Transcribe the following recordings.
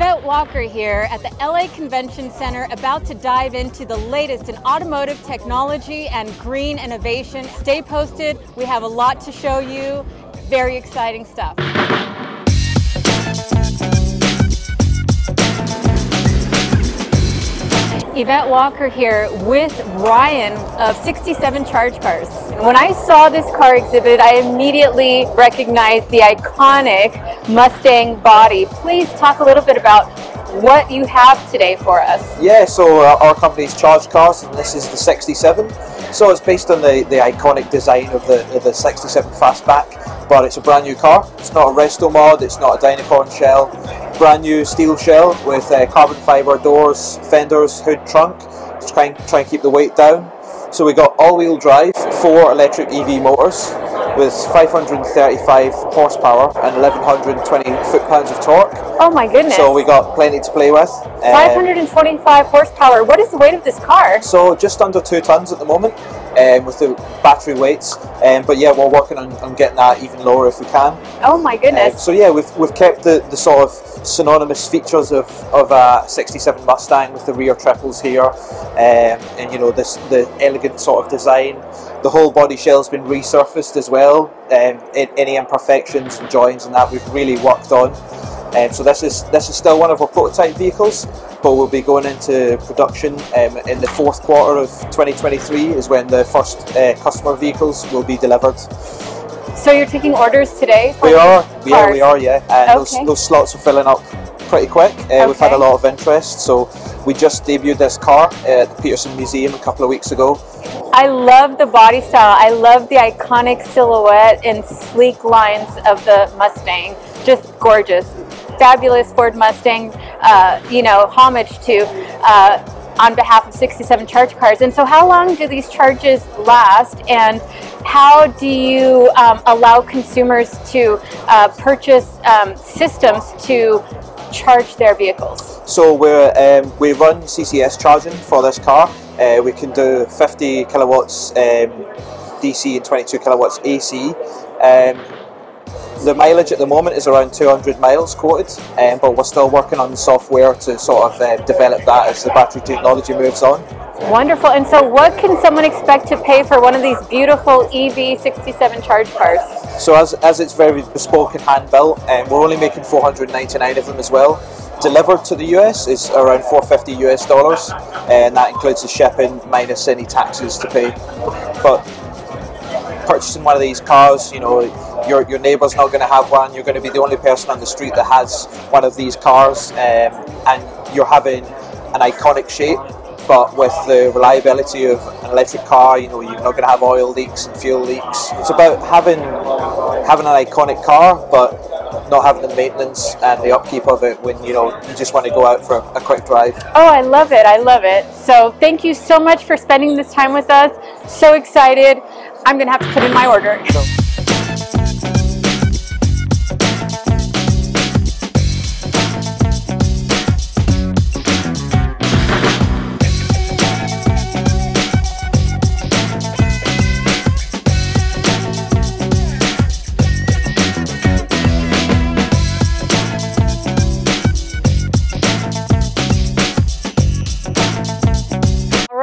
Yvette Walker here at the LA Convention Center, about to dive into the latest in automotive technology and green innovation. Stay posted, we have a lot to show you. Very exciting stuff. Yvette Walker here with Ryan of 67 Charge Cars. When I saw this car exhibit, I immediately recognized the iconic Mustang body. Please talk a little bit about what you have today for us. Yeah, so uh, our company's Charge Cars, and this is the 67. So it's based on the, the iconic design of the, of the 67 Fastback, but it's a brand new car. It's not a resto mod, it's not a Dynacorn shell. Brand new steel shell with uh, carbon fibre doors, fenders, hood, trunk to try and, try and keep the weight down. So we got all-wheel drive, four electric EV motors, with 535 horsepower and 1120 foot-pounds of torque. Oh my goodness. So we got plenty to play with. Um, 525 horsepower. What is the weight of this car? So just under two tons at the moment um, with the battery weights. Um, but yeah, we're working on, on getting that even lower if we can. Oh my goodness. Um, so yeah, we've, we've kept the, the sort of synonymous features of, of a 67 Mustang with the rear triples here um, and you know this the elegant sort of design. The whole body shell's been resurfaced as well. Um, any imperfections and joins and that we've really worked on. Um, so this is this is still one of our prototype vehicles, but we'll be going into production um, in the fourth quarter of 2023 is when the first uh, customer vehicles will be delivered. So you're taking orders today? We are, yeah, we are, yeah. And okay. those, those slots are filling up pretty quick. Uh, okay. We've had a lot of interest, so we just debuted this car at the Petersen Museum a couple of weeks ago. I love the body style. I love the iconic silhouette and sleek lines of the Mustang. Just gorgeous. Fabulous Ford Mustang, uh, you know, homage to uh, on behalf of 67 charge cars. And so how long do these charges last and how do you um, allow consumers to uh, purchase um, systems to charge their vehicles? So we're, um, we run CCS charging for this car. Uh, we can do 50 kilowatts um, DC and 22 kilowatts AC. The mileage at the moment is around 200 miles quoted, um, but we're still working on the software to sort of uh, develop that as the battery technology moves on. Wonderful. And so, what can someone expect to pay for one of these beautiful EV67 charge cars? So, as, as it's very bespoke and hand built, um, we're only making 499 of them as well. Delivered to the US is around 450 US dollars, and that includes the shipping minus any taxes to pay. But purchasing one of these cars, you know, your, your neighbour's not going to have one, you're going to be the only person on the street that has one of these cars, um, and you're having an iconic shape, but with the reliability of an electric car, you know, you're not going to have oil leaks and fuel leaks. It's about having having an iconic car, but not having the maintenance and the upkeep of it when you know you just want to go out for a quick drive. Oh, I love it! I love it. So thank you so much for spending this time with us. So excited. I'm gonna have to put in my order.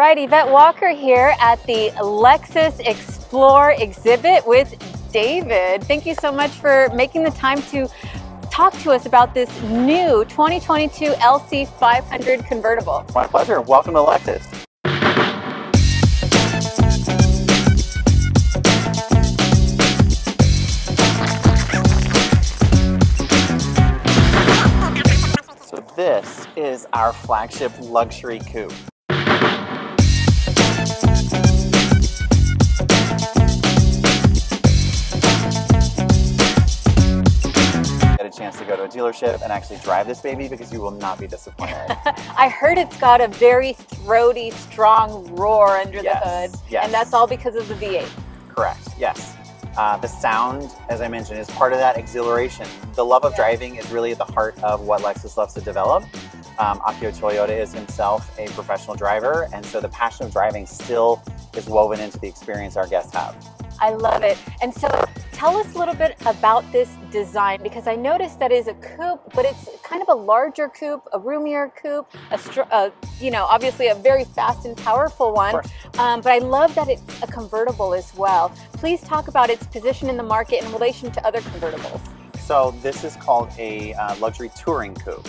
Right, Yvette Walker here at the Lexus Explore exhibit with David. Thank you so much for making the time to talk to us about this new 2022 LC500 convertible. My pleasure. Welcome to Lexus. So this is our flagship luxury coupe. Chance to go to a dealership and actually drive this baby because you will not be disappointed. I heard it's got a very throaty, strong roar under yes, the hood, yes. and that's all because of the V8. Correct, yes. Uh, the sound, as I mentioned, is part of that exhilaration. The love of driving is really at the heart of what Lexus loves to develop. Um, Akio Toyoda is himself a professional driver, and so the passion of driving still is woven into the experience our guests have. I love it. And so tell us a little bit about this design because I noticed that is a coupe, but it's kind of a larger coupe, a roomier coupe, a, a you know, obviously a very fast and powerful one. Um, but I love that it's a convertible as well. Please talk about its position in the market in relation to other convertibles. So this is called a uh, luxury touring coupe.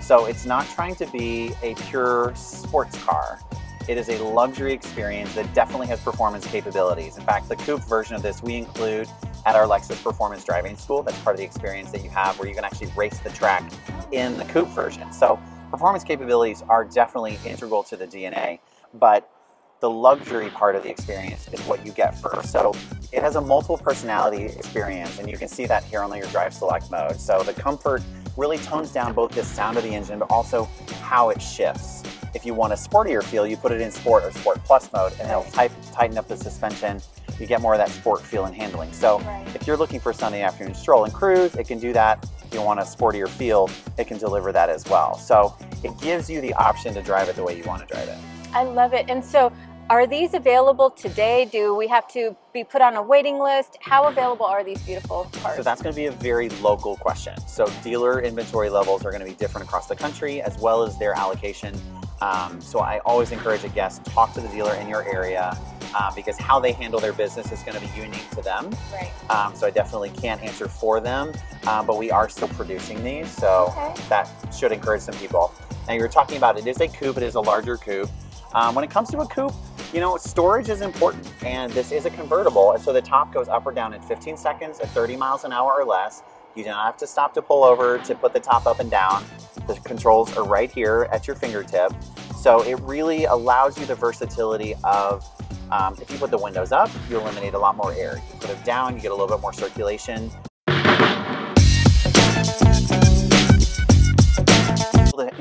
So it's not trying to be a pure sports car. It is a luxury experience that definitely has performance capabilities. In fact, the coupe version of this we include at our Lexus Performance Driving School. That's part of the experience that you have where you can actually race the track in the coupe version. So performance capabilities are definitely integral to the DNA, but the luxury part of the experience is what you get first. So it has a multiple personality experience and you can see that here on your drive select mode. So the comfort really tones down both the sound of the engine, but also how it shifts. If you want a sportier feel, you put it in Sport or Sport Plus mode, and it'll tighten up the suspension. You get more of that sport feel and handling. So right. if you're looking for a Sunday afternoon stroll and cruise, it can do that. If you want a sportier feel, it can deliver that as well. So it gives you the option to drive it the way you want to drive it. I love it. And so are these available today? Do we have to be put on a waiting list? How available are these beautiful cars? So that's going to be a very local question. So dealer inventory levels are going to be different across the country as well as their allocation. Um, so I always encourage a guest, talk to the dealer in your area uh, because how they handle their business is going to be unique to them. Right. Um, so I definitely can't answer for them, uh, but we are still producing these. So okay. that should encourage some people. Now you're talking about it is a coupe, it is a larger coupe. Um, when it comes to a coupe, you know, storage is important and this is a convertible. And so the top goes up or down in 15 seconds at 30 miles an hour or less. You do not have to stop to pull over to put the top up and down. The controls are right here at your fingertip. So it really allows you the versatility of um, if you put the windows up, you eliminate a lot more air. You put them down, you get a little bit more circulation.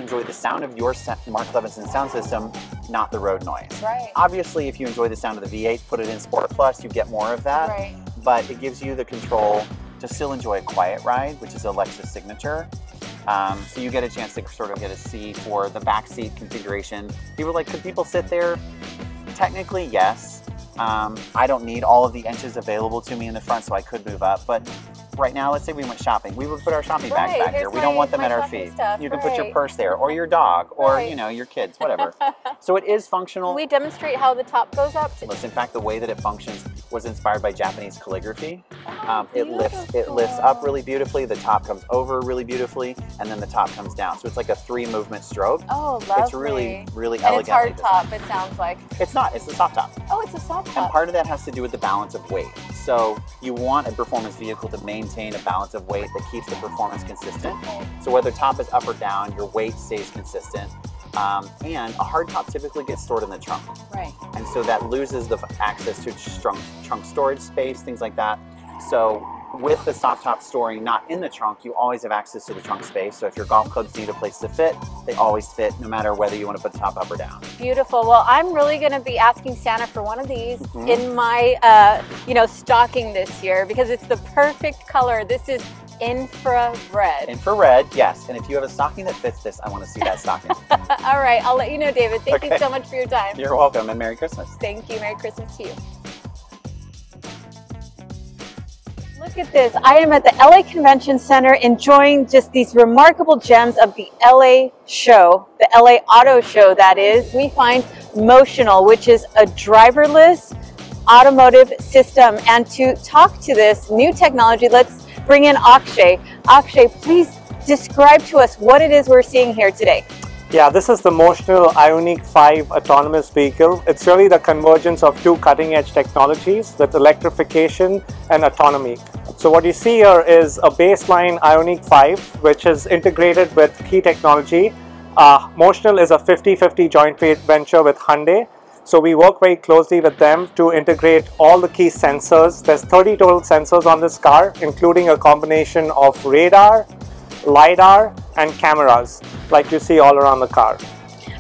enjoy the sound of your Mark Levinson sound system, not the road noise. Right. Obviously, if you enjoy the sound of the V8, put it in Sport Plus, you get more of that. Right. But it gives you the control to still enjoy a quiet ride, which is a Lexus signature. Um, so you get a chance to sort of get a see for the back seat configuration. People like, could people sit there? Technically, yes. Um, I don't need all of the inches available to me in the front, so I could move up. But right now, let's say we went shopping, we would put our shopping right, bags back here. We don't want them at our feet. Stuff, you can right. put your purse there, or your dog, or right. you know your kids, whatever. so it is functional. Can we demonstrate how the top goes up? In fact, the way that it functions was inspired by Japanese calligraphy. Oh, um, it lifts it lifts up really beautifully. The top comes over really beautifully, and then the top comes down. So it's like a three movement stroke. Oh, lovely. It's really really elegant. It's a hard top. It sounds like. It's not. It's a soft top. Oh, it's a soft top. And part of that has to do with the balance of weight. So you want a performance vehicle to maintain a balance of weight that keeps the performance consistent. So whether top is up or down, your weight stays consistent. Um, and a hard top typically gets stored in the trunk. Right. And so that loses the access to trunk, trunk storage space, things like that. So with the soft top storing not in the trunk, you always have access to the trunk space. So if your golf clubs need a place to fit, they always fit no matter whether you want to put the top up or down. Beautiful. Well, I'm really going to be asking Santa for one of these mm -hmm. in my, uh, you know, stocking this year because it's the perfect color. This is infrared. Infrared, yes. And if you have a stocking that fits this, I want to see that stocking. All right. I'll let you know, David. Thank okay. you so much for your time. You're welcome and Merry Christmas. Thank you. Merry Christmas to you. Look at this. I am at the LA Convention Center enjoying just these remarkable gems of the LA show, the LA Auto Show that is. We find Motional, which is a driverless automotive system. And to talk to this new technology, let's bring in Akshay. Akshay, please describe to us what it is we're seeing here today. Yeah, this is the Motional Ioniq 5 autonomous vehicle. It's really the convergence of two cutting-edge technologies with electrification and autonomy. So what you see here is a baseline Ioniq 5, which is integrated with key technology. Uh, Motional is a 50-50 joint venture with Hyundai. So we work very closely with them to integrate all the key sensors. There's 30 total sensors on this car, including a combination of radar, LiDAR, and cameras, like you see all around the car.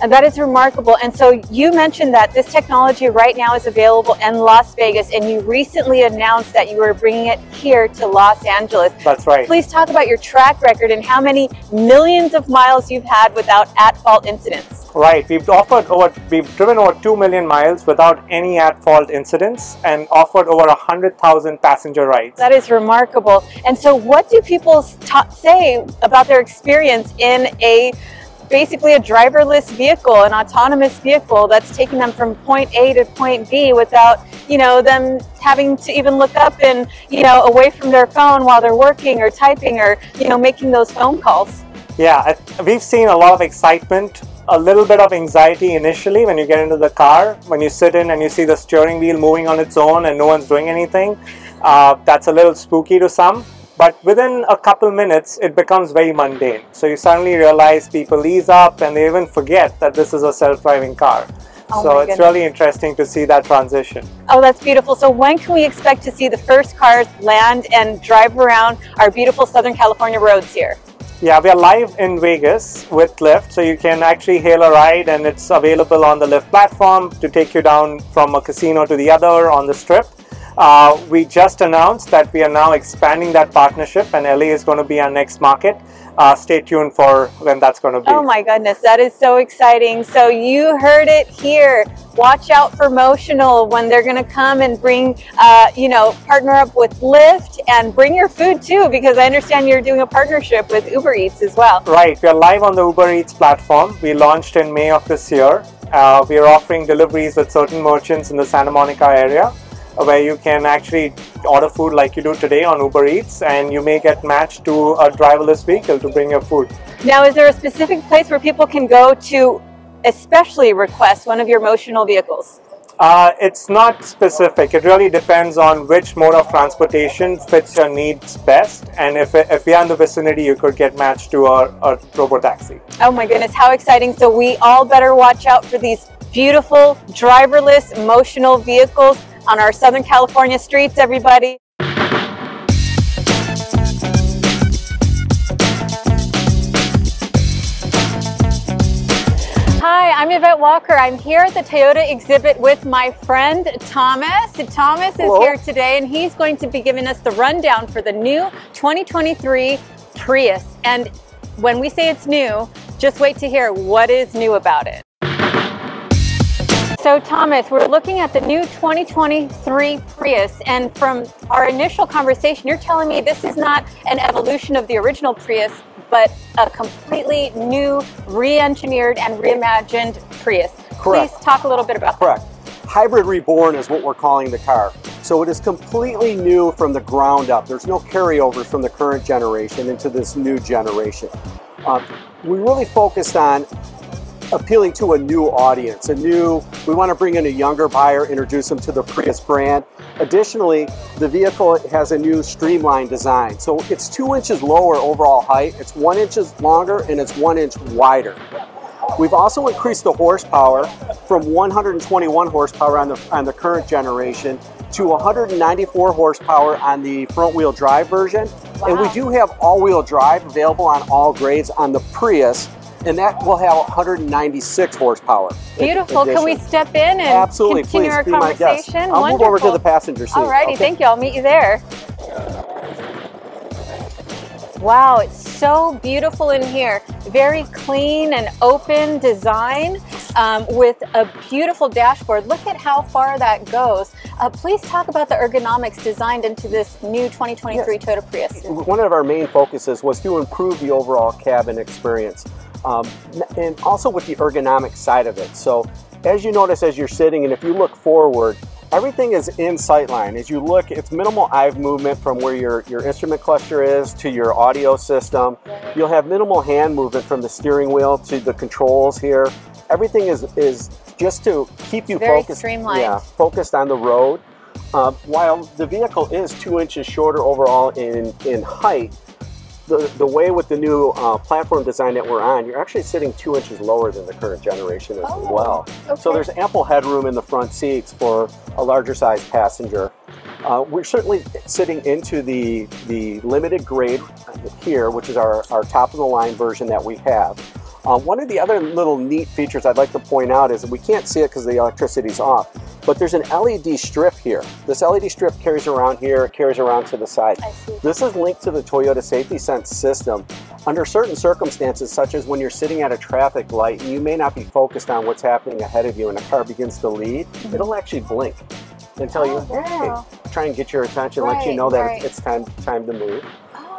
And that is remarkable. And so you mentioned that this technology right now is available in Las Vegas, and you recently announced that you were bringing it here to Los Angeles. That's right. Please talk about your track record and how many millions of miles you've had without at-fault incidents. Right. We've offered over, we've driven over 2 million miles without any at-fault incidents and offered over 100,000 passenger rides. That is remarkable. And so what do people say about their experience in a basically a driverless vehicle, an autonomous vehicle that's taking them from point A to point B without, you know, them having to even look up and, you know, away from their phone while they're working or typing or, you know, making those phone calls. Yeah, we've seen a lot of excitement, a little bit of anxiety initially when you get into the car, when you sit in and you see the steering wheel moving on its own and no one's doing anything. Uh, that's a little spooky to some. But within a couple minutes, it becomes very mundane. So you suddenly realize people ease up and they even forget that this is a self-driving car. Oh so it's really interesting to see that transition. Oh, that's beautiful. So when can we expect to see the first cars land and drive around our beautiful Southern California roads here? Yeah, we are live in Vegas with Lyft, so you can actually hail a ride and it's available on the Lyft platform to take you down from a casino to the other on the strip. Uh, we just announced that we are now expanding that partnership and LA is going to be our next market. Uh, stay tuned for when that's going to be. Oh my goodness, that is so exciting. So you heard it here. Watch out for Motional when they're going to come and bring, uh, you know, partner up with Lyft and bring your food too, because I understand you're doing a partnership with Uber Eats as well. Right, we are live on the Uber Eats platform. We launched in May of this year. Uh, we are offering deliveries with certain merchants in the Santa Monica area where you can actually order food like you do today on Uber Eats and you may get matched to a driverless vehicle to bring your food. Now, is there a specific place where people can go to especially request one of your Motional vehicles? Uh, it's not specific. It really depends on which mode of transportation fits your needs best. And if, if we are in the vicinity, you could get matched to a, a robo taxi. Oh my goodness, how exciting. So we all better watch out for these beautiful driverless Motional vehicles on our Southern California streets, everybody. Hi, I'm Yvette Walker. I'm here at the Toyota exhibit with my friend Thomas. Thomas is Hello. here today and he's going to be giving us the rundown for the new 2023 Prius. And when we say it's new, just wait to hear what is new about it. So, Thomas, we're looking at the new 2023 Prius, and from our initial conversation, you're telling me this is not an evolution of the original Prius, but a completely new, re engineered, and reimagined Prius. Correct. Please talk a little bit about that. Correct. Hybrid Reborn is what we're calling the car. So it is completely new from the ground up. There's no carryover from the current generation into this new generation. Um, we really focused on appealing to a new audience, a new, we want to bring in a younger buyer, introduce them to the Prius brand. Additionally, the vehicle has a new streamlined design. So it's two inches lower overall height, it's one inches longer, and it's one inch wider. We've also increased the horsepower from 121 horsepower on the, on the current generation to 194 horsepower on the front wheel drive version. And we do have all wheel drive available on all grades on the Prius, and that will have 196 horsepower. Beautiful. Can we step in and Absolutely, continue please our be my guest. conversation? I'll move over to the passenger seat. Alrighty, Okay. thank you. I'll meet you there. Wow, it's so beautiful in here. Very clean and open design um, with a beautiful dashboard. Look at how far that goes. Uh, please talk about the ergonomics designed into this new 2023 Toyota Prius. one of our main focuses was to improve the overall cabin experience um, and also with the ergonomic side of it. So as you notice as you're sitting and if you look forward, everything is in sight line. As you look, it's minimal eye movement from where your, your instrument cluster is to your audio system. You'll have minimal hand movement from the steering wheel to the controls here. Everything is, is just to keep you Very focused. streamlined. Yeah, focused on the road. Uh, while the vehicle is two inches shorter overall in, in height, the, the way with the new uh, platform design that we're on, you're actually sitting two inches lower than the current generation as Oh, well. So there's ample headroom in the front seats for a larger size passenger. Uh, we're certainly sitting into the, the limited grade here, which is our, our top of the line version that we have. Uh, one of the other little neat features I'd like to point out is we can't see it because the electricity's off, but there's an LED strip here. This LED strip carries around here, it carries around to the side. I see. This is linked to the Toyota Safety Sense system. Under certain circumstances, such as when you're sitting at a traffic light and you may not be focused on what's happening ahead of you and a car begins to lead, it'll actually blink and tell you. Oh, hey, wow. try and get your attention, let you know that right. it's time time to move.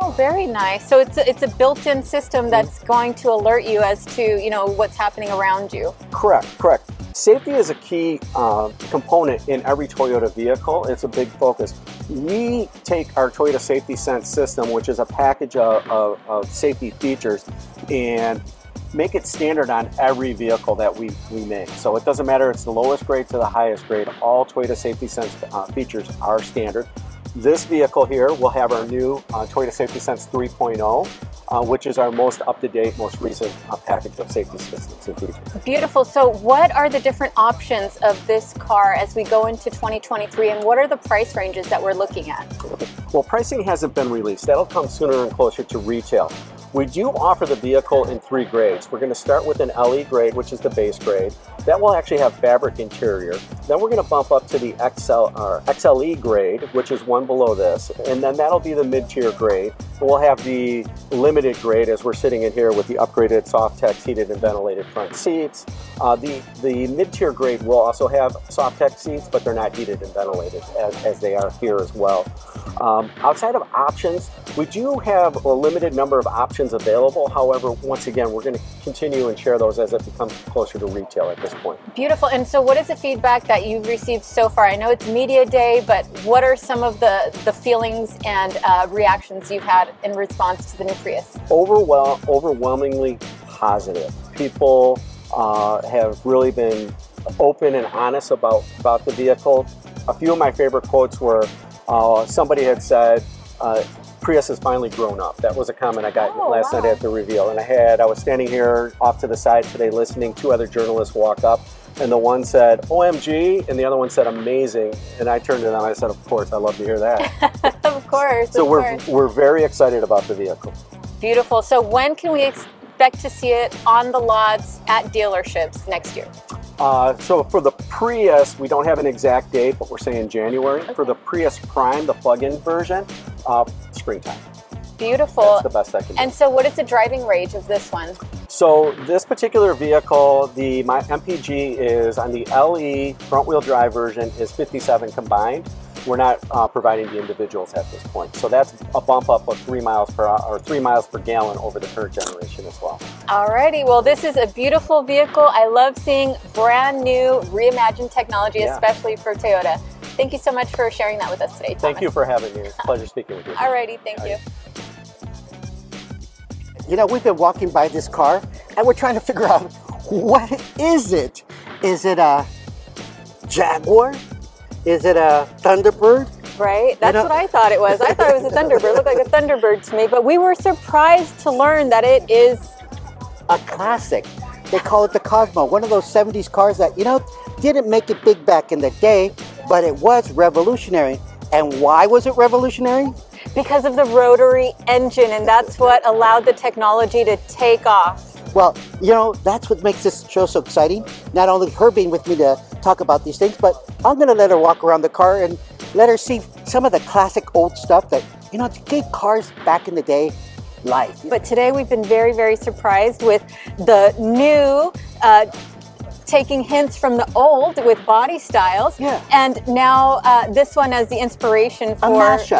Oh, very nice. So it's a, it's a built-in system that's going to alert you as to you know what's happening around you. Correct, correct. Safety is a key uh, component in every Toyota vehicle. It's a big focus. We take our Toyota Safety Sense system, which is a package of, of, of safety features, and make it standard on every vehicle that we, we make. So it doesn't matter, it's the lowest grade to the highest grade. All Toyota Safety Sense uh, features are standard. This vehicle here will have our new uh, Toyota Safety Sense 3.0, uh, which is our most up-to-date, most recent uh, package of safety systems and features. Beautiful. So what are the different options of this car as we go into 2023 and what are the price ranges that we're looking at? Well, pricing hasn't been released. That'll come sooner and closer to retail. We do offer the vehicle in three grades. We're going to start with an LE grade, which is the base grade. That will actually have fabric interior. Then we're going to bump up to the XL, or XLE grade, which is one below this, and then that'll be the mid-tier grade. We'll have the limited grade as we're sitting in here with the upgraded Softex heated and ventilated front seats. Uh, the the mid-tier grade will also have Softex seats, but they're not heated and ventilated as, as they are here as well. Um, outside of options, we do have a limited number of options available. However, once again, we're going to continue and share those as it becomes closer to retail at this point. Beautiful. And so what is the feedback that you've received so far? I know it's media day, but what are some of the, the feelings and uh, reactions you've had in response to the new Prius? Overwhel- overwhelmingly positive. People uh, have really been open and honest about, about the vehicle. A few of my favorite quotes were uh, somebody had said, uh, Prius has finally grown up. That was a comment I got Oh, last wow. night at the reveal. And I had, I was standing here off to the side today listening. Two other journalists walk up, and the one said, OMG, and the other one said, amazing. And I turned to them and I said, Of course, I love to hear that. of course. so of we're, course. we're very excited about the vehicle. Beautiful. So when can we expect to see it on the lots at dealerships next year? Uh, so for the Prius, we don't have an exact date, but we're saying January. For the Prius Prime, the plug-in version, uh, springtime. Beautiful. That's the best I can do. And so what is the driving range of this one? So this particular vehicle, the my MPG is on the LE front-wheel drive version is 57 combined. We're not uh, providing the individuals at this point. So that's a bump up of three miles per hour, or three miles per gallon over the current generation as well. Alrighty, well this is a beautiful vehicle. I love seeing brand new reimagined technology, Yeah. especially for Toyota. Thank you so much for sharing that with us today, Thomas. Thank you for having me. It's a pleasure speaking with you. Alrighty, thank you. You know, we've been walking by this car and we're trying to figure out what is it? Is it a Jaguar? Is it a Thunderbird? Right? That's what I thought it was. I thought it was a Thunderbird. It looked like a Thunderbird to me, but we were surprised to learn that it is A classic. They call it the Cosmo, one of those 70s cars that, you know, didn't make it big back in the day, but it was revolutionary. And why was it revolutionary? because of the rotary engine, and that's what allowed the technology to take off. Well, you know, that's what makes this show so exciting. Not only her being with me to talk about these things, but I'm going to let her walk around the car and let her see some of the classic old stuff that, you know, gave cars back in the day life. But today we've been very, very surprised with the new, uh, taking hints from the old with body styles. Yeah. And now uh, this one as the inspiration for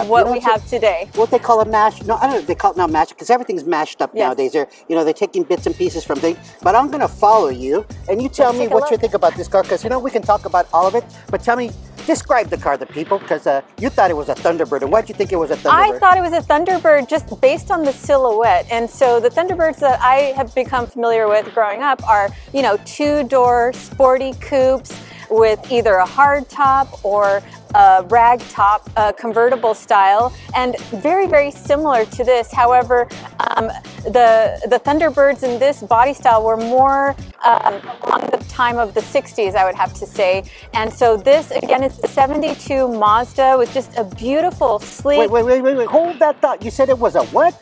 what we have today. what they call a mash. No, I don't know. They call it now mash because everything's mashed up Yes. nowadays. They're you know they're taking bits and pieces from things. But I'm gonna follow you, and you tell Let's me what you think about this car because you know we can talk about all of it. But tell me, describe the car to people because uh, you thought it was a Thunderbird, and why'd you think it was a Thunderbird? I thought it was a Thunderbird just based on the silhouette. And so the Thunderbirds that I have become familiar with growing up are, you know, two door sporty coupes with either a hard top or a rag top uh, convertible style and very very similar to this however um, the the thunderbirds in this body style were more um, on the time of the 60s i would have to say and so this again is the 72 mazda with just a beautiful sleek Wait, wait, wait, wait, wait. Hold that thought. You said it was a what?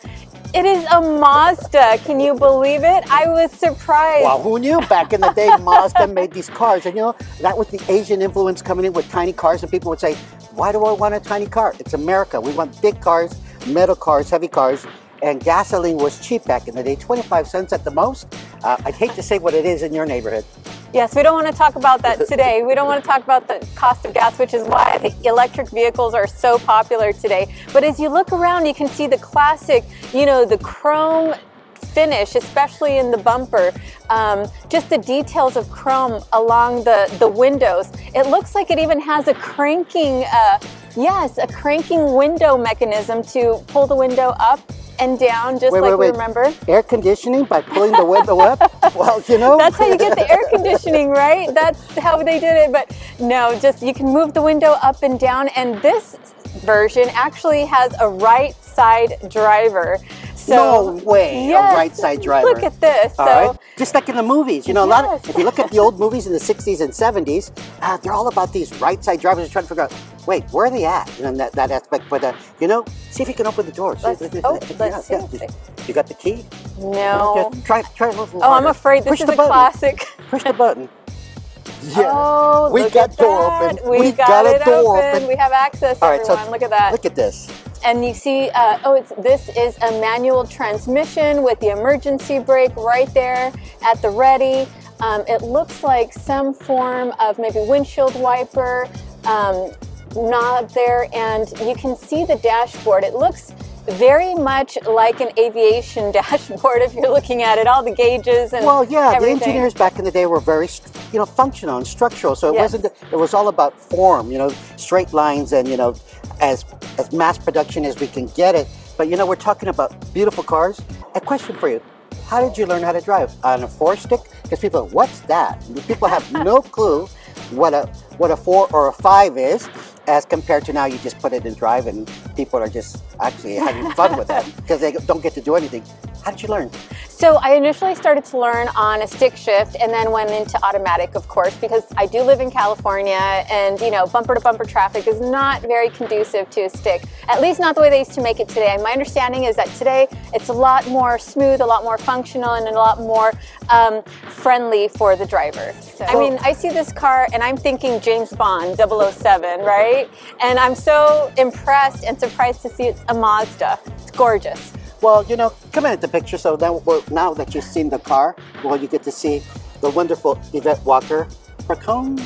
It is a Mazda. Can you believe it? I was surprised. Wow, who knew back in the day Mazda made these cars? And you know, that was the Asian influence coming in with tiny cars, and people would say, Why do I want a tiny car? It's America. We want big cars, metal cars, heavy cars. And gasoline was cheap back in the day, 25 cents at the most. Uh, I'd hate to say what it is in your neighborhood. Yes, we don't want to talk about that today. We don't want to talk about the cost of gas, which is why the electric vehicles are so popular today. But as you look around, you can see the classic, you know, the chrome finish, especially in the bumper. Um, just the details of chrome along the, the windows. It looks like it even has a cranking, uh, yes, a cranking window mechanism to pull the window up and down, just Wait, like wait, we wait. remember. Air conditioning by pulling the window up? Well, you know. That's how you get the air conditioning, right? That's how they did it. But no, just you can move the window up and down. And this version actually has a right side driver. So no way, yes, a right side driver. Look at this. All so right, just like in the movies, you know, a lot of if you look at the old movies in the '60s and '70s, uh, they're all about these right side drivers trying to figure out, wait, where are they at? You know, that, that aspect. But uh, you know, see if you can open the door. See Let's- oh, yeah, let's yeah. see. You got the key? no. Just try, try. a little Oh, I'm afraid this Push is the a button. classic. Push the button. Yeah. Oh, we got door that. open. We, We got, got a it door open. open. We have access, All right, so everyone. look at that. Look at this. And you see, uh, oh, it's this is a manual transmission with the emergency brake right there at the ready. Um, it looks like some form of maybe windshield wiper um, knob there, and you can see the dashboard. It looks very much like an aviation dashboard if you're looking at it. All the gauges and Well, yeah, the engineers back in the day were very, you know, functional and structural. So it Yes. wasn't. It was all about form, you know, straight lines and you know, as as mass production as we can get it. But you know, we're talking about beautiful cars. A question for you: How did you learn how to drive on a four stick? Because people, what's that? People have no clue what a what a four or a five is. As compared to now, you just put it in drive, and people are just actually having fun with that because they don't get to do anything. How did you learn? So I initially started to learn on a stick shift and then went into automatic, of course, because I do live in California and, you know, bumper to bumper traffic is not very conducive to a stick, at least not the way they used to make it today. And my understanding is that today it's a lot more smooth, a lot more functional, and a lot more um, friendly for the driver. So, I mean, I see this car and I'm thinking James Bond 007, right? And I'm so impressed and surprised to see it's a Mazda. It's gorgeous. Well, you know, come in at the picture. So now, well, now that you've seen the car, well, you get to see the wonderful Yvette Walker Bracone.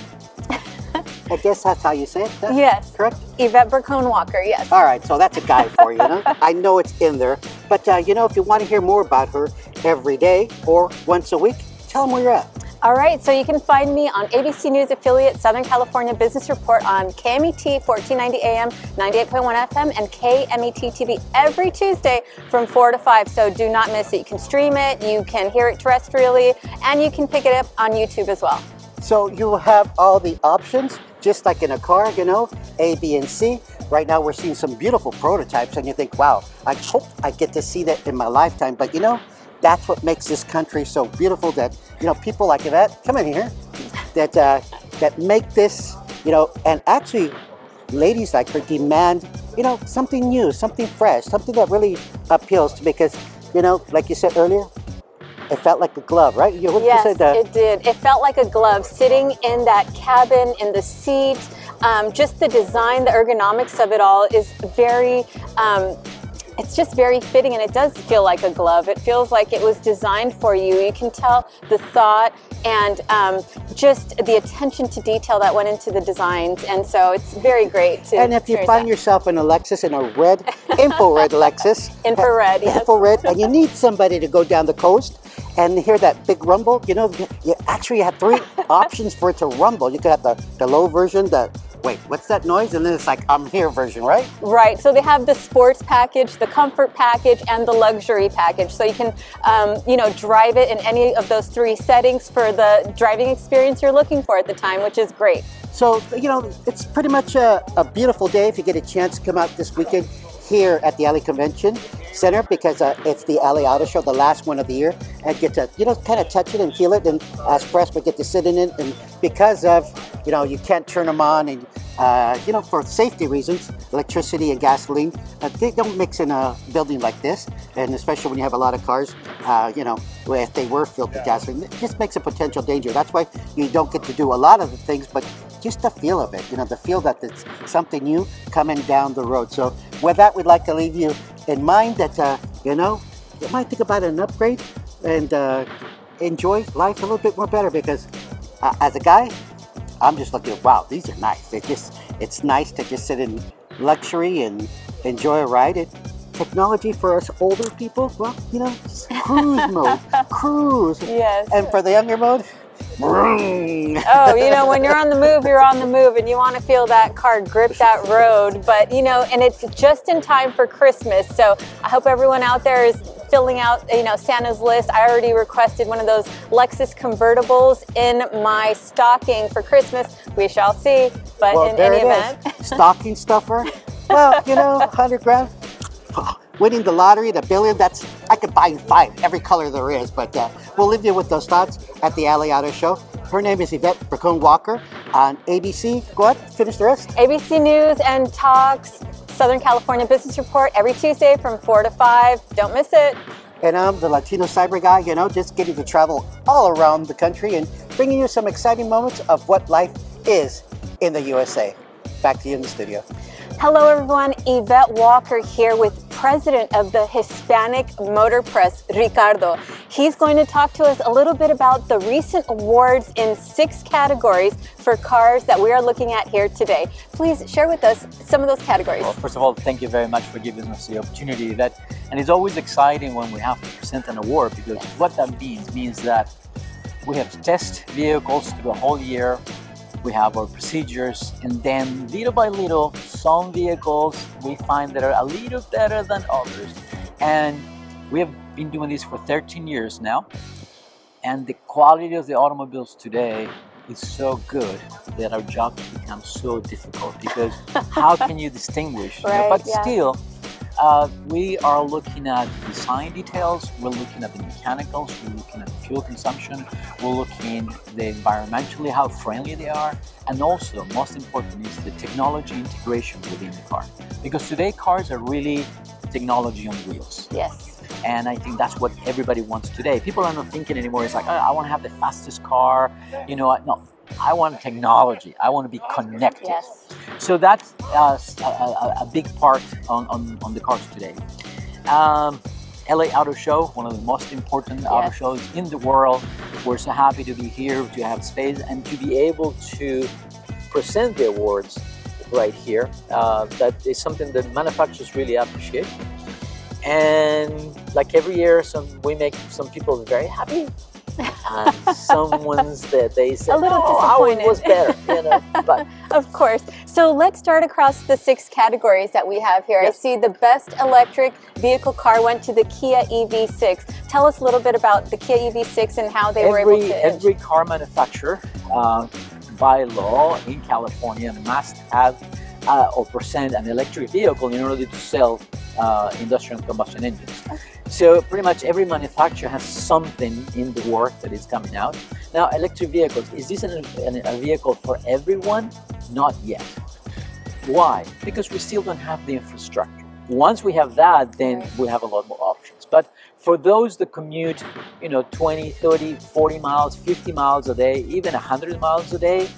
I guess that's how you say it. Yes. Correct? Yvette Burcone Walker, yes. All right, so that's a guy for you. Know? I know it's in there. But, uh, you know, if you want to hear more about her every day or once a week, tell them where you're at. All right, so you can find me on ABC News affiliate Southern California Business Report on KMET 1490 AM, 98.1 FM, and KMET TV every Tuesday from 4 to 5. So do not miss it. You can stream it, you can hear it terrestrially, and you can pick it up on YouTube as well. So you have all the options, just like in a car, you know, A, B, and C. Right now we're seeing some beautiful prototypes and you think, wow, I hope I get to see that in my lifetime. But you know, that's what makes this country so beautiful that, you know, people like Yvette, come in here, that, uh, that make this, you know, and actually ladies like her demand, you know, something new, something fresh, something that really appeals to because, you know, like you said earlier, it felt like a glove, right? You, what you said, it did. It felt like a glove sitting in that cabin, in the seat. Um, just the design, the ergonomics of it all is very. Um, it's just very fitting and it does feel like a glove. It feels like it was designed for you. You can tell the thought and um, just the attention to detail that went into the designs. And so it's very great to And if you find that. yourself in a Lexus in a red, infrared Lexus, Infrared, yes. infrared, and you need somebody to go down the coast and hear that big rumble, you know, you actually have three options for it to rumble. You could have the, the low version, the wait, what's that noise? And then it's like I'm here version, right? Right. So they have the sports package, the comfort package, and the luxury package. So you can, um, you know, drive it in any of those three settings for the driving experience you're looking for at the time, which is great. So you know, it's pretty much a, a beautiful day if you get a chance to come out this weekend here at the LA Convention Center because uh, it's the LA Auto Show, the last one of the year, and get to you know kind of touch it and feel it, and as press, but get to sit in it, and because of you know you can't turn them on, and uh, you know, for safety reasons, electricity and gasoline, uh, they don't mix in a building like this. And especially when you have a lot of cars, uh, you know, if they were filled with gasoline, it just makes a potential danger. That's why you don't get to do a lot of the things, but just the feel of it, you know, the feel that it's something new coming down the road. So with that, we'd like to leave you in mind that, uh, you know, you might think about an upgrade and uh, enjoy life a little bit more better because uh, as a guy, I'm just looking, wow, these are nice. It just, it's nice to just sit in luxury and enjoy a ride. It, technology for us older people, well, you know, cruise mode, cruise. Yes. And for the younger mode. Oh, you know, when you're on the move, you're on the move and you want to feel that car grip that road. But, you know, and it's just in time for Christmas. So I hope everyone out there is filling out, you know, Santa's list. I already requested one of those Lexus convertibles in my stocking for Christmas. We shall see. But well, in any event. Stocking stuffer. Well, you know, 100 grand. Winning the lottery, the billion, that's, I could buy five, every color there is. But uh, we'll leave you with those thoughts at the LA Auto Show. Her name is Yvette Bracone Walker on ABC. Go ahead, finish the rest. ABC News and Talks, Southern California Business Report every Tuesday from 4 to 5. Don't miss it. And I'm the Latino cyber guy, you know, just getting to travel all around the country and bringing you some exciting moments of what life is in the USA. Back to you in the studio. Hello, everyone. Yvette Walker here with President of the Hispanic Motor Press, Ricardo. He's going to talk to us a little bit about the recent awards in six categories for cars that we are looking at here today. Please share with us some of those categories. Well, first of all, thank you very much for giving us the opportunity. That and it's always exciting when we have to present an award because what that means means that we have to test vehicles through the whole year we have our procedures and then little by little some vehicles we find that are a little better than others and we have been doing this for 13 years now and the quality of the automobiles today is so good that our job becomes so difficult because how can you distinguish you know, but yeah. still uh, we are looking at design details, we're looking at the mechanicals, we're looking at fuel consumption, we're looking the environmentally how friendly they are, and also most important is the technology integration within the car. Because today cars are really technology on wheels. Yes. And I think that's what everybody wants today. People are not thinking anymore. It's like, oh, I want to have the fastest car. You know, no, I want technology. I want to be connected. Yes. So that's uh, a, a- big part on, on, on the cars today. Um, LA Auto Show, one of the most important auto shows in the world. We're so happy to be here, to have space, and to be able to present the awards right here. Uh, that is something that manufacturers really appreciate. And like every year, some we make some people very happy, and some ones that they say, A little "Oh, disappointed." was better," you know. But Of course. So let's start across the six categories that we have here. I see the best electric vehicle car went to the Kia EV6. Tell us a little bit about the Kia EV6 and how they were able to. every car manufacturer uh, by law in California must have uh, or present an electric vehicle in order to sell uh, industrial combustion engines. So pretty much every manufacturer has something in the work that is coming out. Now, electric vehicles, is this an, an, a vehicle for everyone? Not yet. Why? Because we still don't have the infrastructure. Once we have that, then we have a lot more options. But for those that commute, you know, 20, 30, 40 miles, 50 miles a day, even 100 miles a day,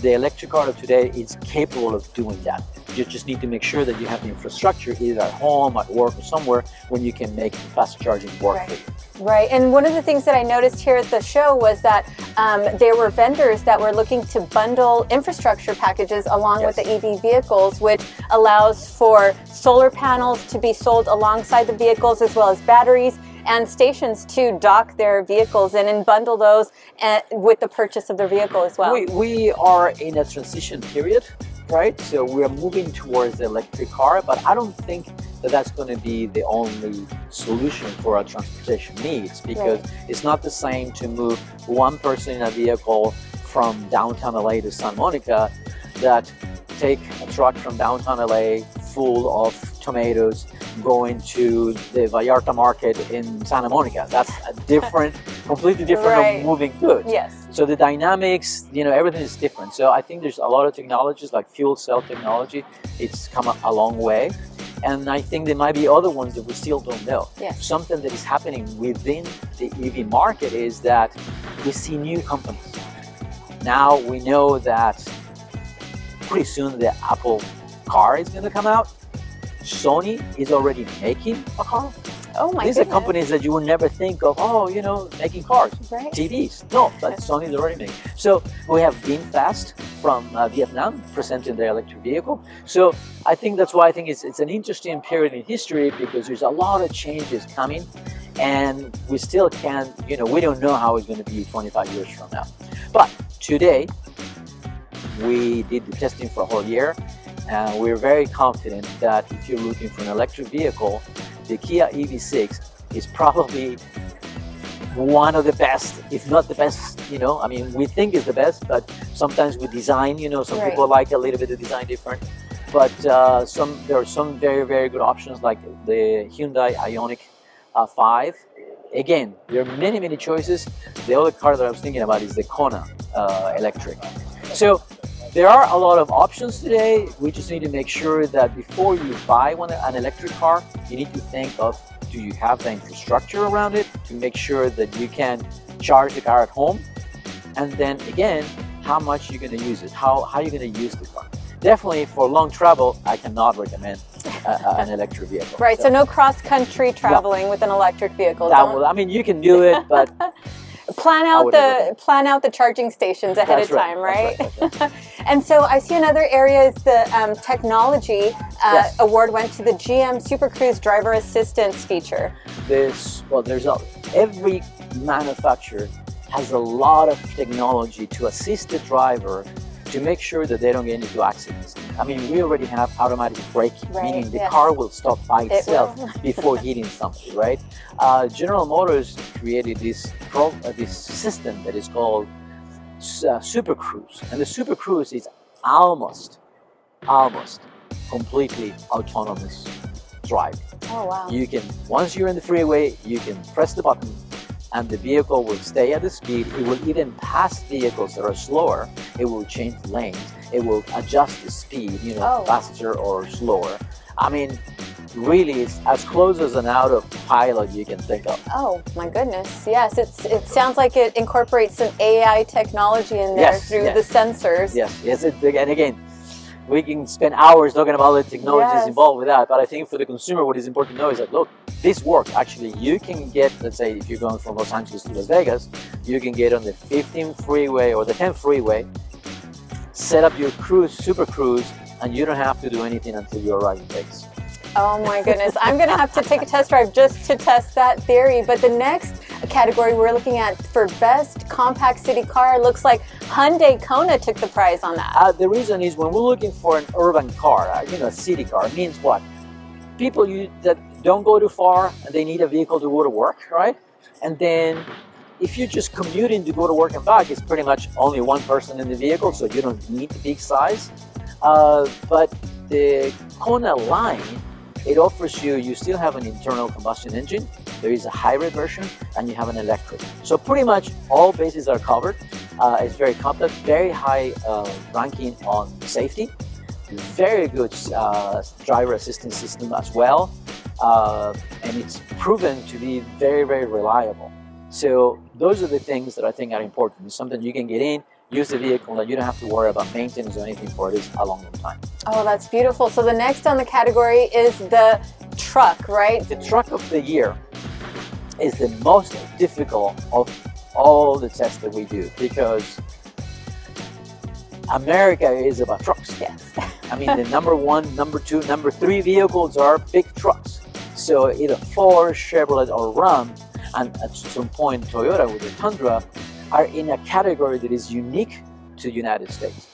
the electric car of today is capable of doing that. You just need to make sure that you have the infrastructure either at home, at work, or somewhere when you can make fast charging work Right. for you. Right. And one of the things that I noticed here at the show was that um, there were vendors that were looking to bundle infrastructure packages along with the EV vehicles, which allows for solar panels to be sold alongside the vehicles as well as batteries and stations to dock their vehicles in and bundle those uh, with the purchase of their vehicle as well. We, we are in a transition period, right? So we're moving towards the electric car, but I don't think that that's going to be the only solution for our transportation needs because it's not the same to move one person in a vehicle from downtown LA to Santa Monica that take a truck from downtown LA full of tomatoes going to the Vallarta market in Santa Monica. That's a different completely different Right. of moving goods. Yes. So the dynamics, you know, everything is different. So I think there's a lot of technologies like fuel cell technology. It's come a, a long way. And I think there might be other ones that we still don't know. Yes. Something that is happening within the EV market is that we see new companies. Now we know that pretty soon the Apple car is going to come out. Sony is already making a car. Oh my These goodness. are companies that you would never think of, oh, you know, making cars. Right. TVs. No, that Sony's already making. So we have VinFast from uh, Vietnam presenting their electric vehicle. So I think that's why I think it's, it's an interesting period in history because there's a lot of changes coming and we still can't, you know, we don't know how it's going to be 25 years from now. But today, we did the testing for a whole year and we're very confident that if you're looking for an electric vehicle, the Kia EV6 is probably one of the best, if not the best, you know, I mean, we think is the best, but sometimes with design, you know, some Right. people like a little bit of design different. But uh, some there are some very, very good options like the Hyundai Ioniq uh, 5. Again, there are many, many choices. The other car that I was thinking about is the Kona uh, electric. So there are a lot of options today. We just need to make sure that before you buy one, an electric car, you need to think of do you have the infrastructure around it to make sure that you can charge the car at home? And then again, how much you're going to use it? How, how you're going to use the car? Definitely for long travel, I cannot recommend uh, uh, an electric vehicle. Right. So no cross country traveling with an electric vehicle. that will, I mean, you can do it, but plan out the plan out the charging stations ahead That's of right, time, that's right? right, that's and so I see another area is the um, technology uh, Yes. award went to the GM Super Cruise driver assistance feature. This well there's a, every manufacturer has a lot of technology to assist the driver to make sure that they don't get into accidents. I mean, we already have automatic braking, Right, meaning the car will stop by itself will. before hitting something, right? Uh, General Motors created this pro, uh, this system that is called uh, Super Cruise, and the Super Cruise is almost, almost completely autonomous driving. Oh wow. You can, once you're in the freeway, you can press the button and the vehicle will stay at the speed. It will even pass vehicles that are slower. It will change lanes. It will adjust the speed, you know, Oh. faster or slower. I mean, really, it's as close as an autopilot you can think of. Oh my goodness! Yes, it's it sounds like it incorporates some AI technology in there Yes, through yes. the sensors. Yes, yes, it, and again, we can spend hours talking about the technologies Yes. involved with that. But I think for the consumer, what is important to know is that look, this works. Actually, you can get, let's say, if you're going from Los Angeles to Las Vegas, you can get on the 15 freeway or the 10 freeway, set up your cruise, super cruise, and you don't have to do anything until you arrive in Vegas. Oh my goodness. I'm going to have to take a test drive just to test that theory. But the next category we're looking at for best compact city car looks like Hyundai Kona took the prize on that. Uh, the reason is when we're looking for an urban car, uh, you know, a city car, means what? People you, that don't go too far and they need a vehicle to go to work, right? And then if you're just commuting to go to work and back, it's pretty much only one person in the vehicle, so you don't need the big size. Uh, but the Kona line, it offers you, you still have an internal combustion engine, there is a hybrid version, and you have an electric. So pretty much all bases are covered. Uh, it's very compact, very high uh, ranking on safety, very good uh, driver assistance system as well, uh, and it's proven to be very, very reliable. So those are the things that I think are important. It's something you can get in, use the vehicle, and you don't have to worry about maintenance or anything for this a long, long time. Oh, that's beautiful. So the next on the category is the truck, right? The truck of the year is the most difficult of all the tests that we do because America is about trucks. Yes. I mean, the number one, number two, number three vehicles are big trucks. So either Ford, Chevrolet, or Ram, and at some point Toyota with the Tundra, are in a category that is unique to the United States.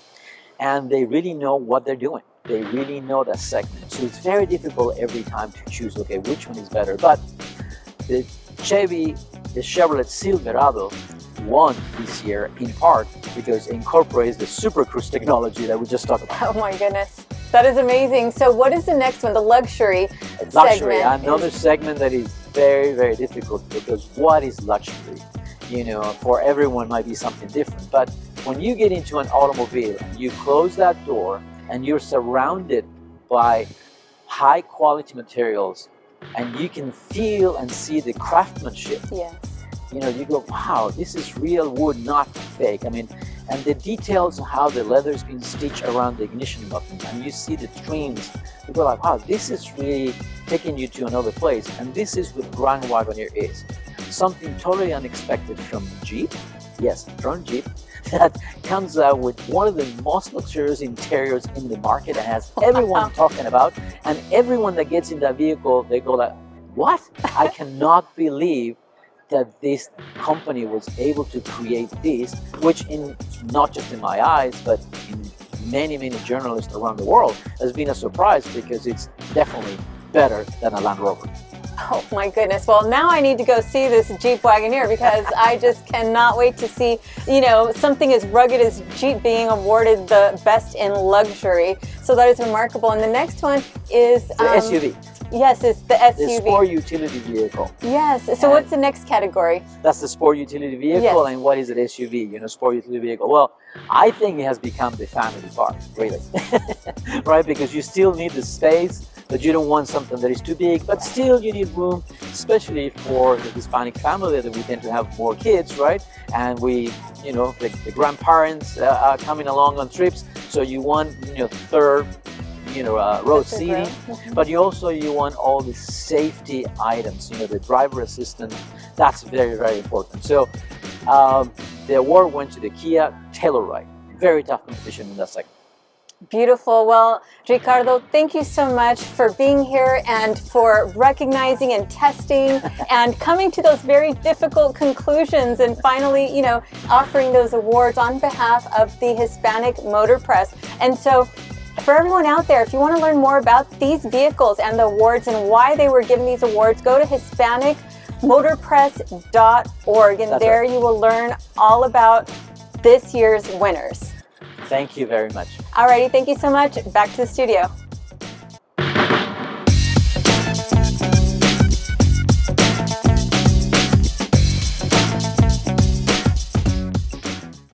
And they really know what they're doing. They really know that segment. So it's very difficult every time to choose, okay, which one is better. But the Chevy, the Chevrolet Silverado won this year in part because it incorporates the Super Cruise technology that we just talked about. Oh my goodness. That is amazing. So what is the next one? The luxury, Luxury, segment. another segment that is very, very difficult because what is luxury? You know, for everyone might be something different. But when you get into an automobile, you close that door and you're surrounded by high quality materials and you can feel and see the craftsmanship. Yes. You know, you go, wow, this is real wood, not fake. I mean, and the details of how the leather's been stitched around the ignition button and you see the trims you go like wow this is really taking you to another place and this is what grand wagoneer is something totally unexpected from jeep. Yes from jeep that comes out with one of the most luxurious interiors in the market. And has everyone talking about and everyone that gets in that vehicle they go like what? I cannot believe that this company was able to create this, which in not just in my eyes, but in many, many journalists around the world has been a surprise because it's definitely better than a Land Rover. Oh my goodness. Well, now I need to go see this Jeep Wagoneer because I just cannot wait to see, you know, something as rugged as Jeep being awarded the best in luxury. So that is remarkable. And the next one is the um, SUV. Yes, it's the SUV. The sport utility vehicle. Yes. So and what's the next category? That's the sport utility vehicle. Yes. And what is an SUV? You know, sport utility vehicle. Well, I think it has become the family car, really. right? Because you still need the space, but you don't want something that is too big, but still you need room, especially for the Hispanic family that we tend to have more kids, right? And we, you know, the, the grandparents uh, are coming along on trips, so you want, you know, third, you know, uh, road seating, but you also you want all the safety items, you know, the driver assistance. That's very very important. So um, the award went to the Kia Telluride. Very tough competition in that segment. Beautiful. Well, Ricardo, thank you so much for being here and for recognizing and testing and coming to those very difficult conclusions and finally, you know, offering those awards on behalf of the Hispanic Motor Press. And so for everyone out there, if you want to learn more about these vehicles and the awards and why they were given these awards, go to HispanicMotorPress.org and That's there right. you will learn all about this year's winners. Thank you very much. Alrighty, thank you so much. Back to the studio.